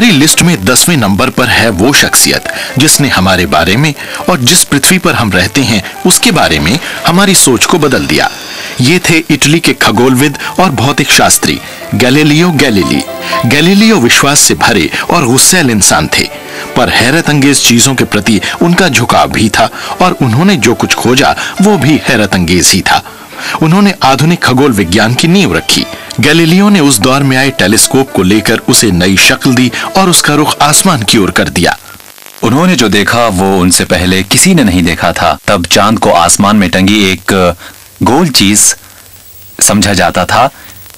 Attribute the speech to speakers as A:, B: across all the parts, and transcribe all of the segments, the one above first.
A: हमारी लिस्ट में दसवें नंबर पर है वो शख्सियत, जिसने हमारे बारे में और जिस पृथ्वी पर हम रहते हैं, उसके बारे में हमारी सोच को बदल दिया। ये थे इटली के खगोलविद और भौतिक शास्त्री गैलीलियो गैलीली। गैलीलियो विश्वास से भरे और गुस्सैल इंसान थे, पर हैरत अंगेज चीज़ों के प्रति उनका झुकाव भी था और उन्होंने जो कुछ खोजा, वो भी हैरत अंगेज ही था। उन्होंने आधुनिक खगोल विज्ञान की नींव रखी गैलीलियो ने उस दौर में आए टेलीस्कोप को लेकर उसे नई शक्ल दी और उसका रुख आसमान की ओर कर दिया।
B: उन्होंने जो देखा, वो उनसे पहले किसी ने नहीं देखा था। तब चाँद को आसमान में टंगी एक गोल चीज़ समझा जाता था।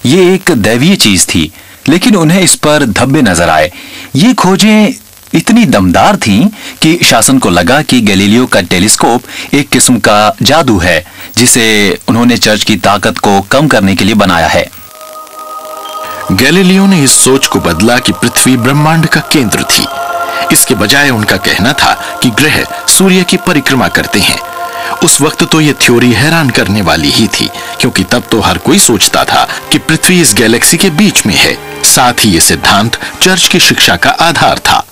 B: ये एक दैवीय चीज़ थी, लेकिन उन्हें इस पर धब्बे नज़र आए। ये खोजें इतनी दमदार थीं कि शासन को लगा कि गैलीलियो का टेलीस्कोप एक किस्म का जादू है, जिसे उन्होंने चर्च की ताकत को कम करने के लिए बनाया है।
A: गैलीलियो ने इस सोच को बदला कि पृथ्वी ब्रह्मांड का केंद्र थी। इसके बजाय उनका कहना था कि ग्रह सूर्य की परिक्रमा करते हैं। उस वक्त तो यह थ्योरी हैरान करने वाली ही थी, क्योंकि तब तो हर कोई सोचता था कि पृथ्वी इस गैलेक्सी के बीच में है। साथ ही ये सिद्धांत चर्च की शिक्षा का आधार था।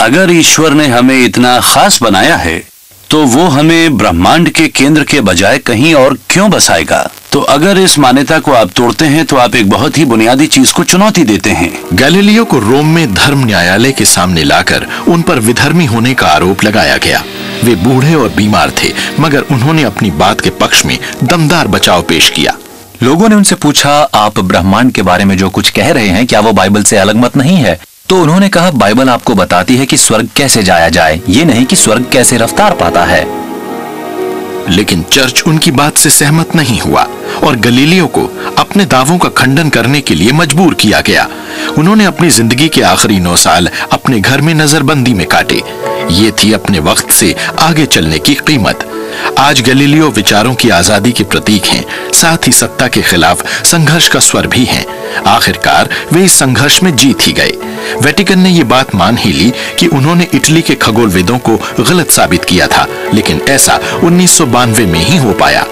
C: अगर ईश्वर ने हमें इतना खास बनाया है तो वो हमें ब्रह्मांड के केंद्र के बजाय कहीं और क्यों बसाएगा? तो अगर इस मान्यता को आप तोड़ते हैं तो आप एक बहुत ही बुनियादी चीज़ को चुनौती देते हैं।
A: गैलीलियो को रोम में धर्म न्यायालय के सामने लाकर उन पर विधर्मी होने का आरोप लगाया गया। वे बूढ़े और बीमार थे मगर उन्होंने अपनी बात के पक्ष में दमदार बचाव पेश किया।
B: लोगों ने उनसे पूछा आप ब्रह्मांड के बारे में जो कुछ कह रहे हैं क्या वो बाइबल से अलग मत नहीं है? तो उन्होंने कहा, बाइबल आपको बताती है कि स्वर्ग कैसे जाया जाए। ये नहीं कि स्वर्ग कैसे रफ्तार पाता है।
A: लेकिन चर्च उनकी बात से सहमत नहीं हुआ और गलीलियो को अपने दावों का खंडन करने के लिए मजबूर किया गया। उन्होंने अपनी ज़िंदगी के आखिरी नौ साल अपने घर में नजरबंदी में काटे। ये थी अपने वक्त से आगे चलने की कीमत। आज गलीलियो विचारों की आज़ादी के प्रतीक हैं, साथ ही सत्ता के खिलाफ संघर्ष का स्वर भी हैं। आखिरकार वे इस संघर्ष में जीत ही गए। वेटिकन ने ये बात मान ही ली कि उन्होंने इटली के खगोलविदों को गलत साबित किया था, लेकिन ऐसा उन्नीस सौ बानवे में ही हो पाया।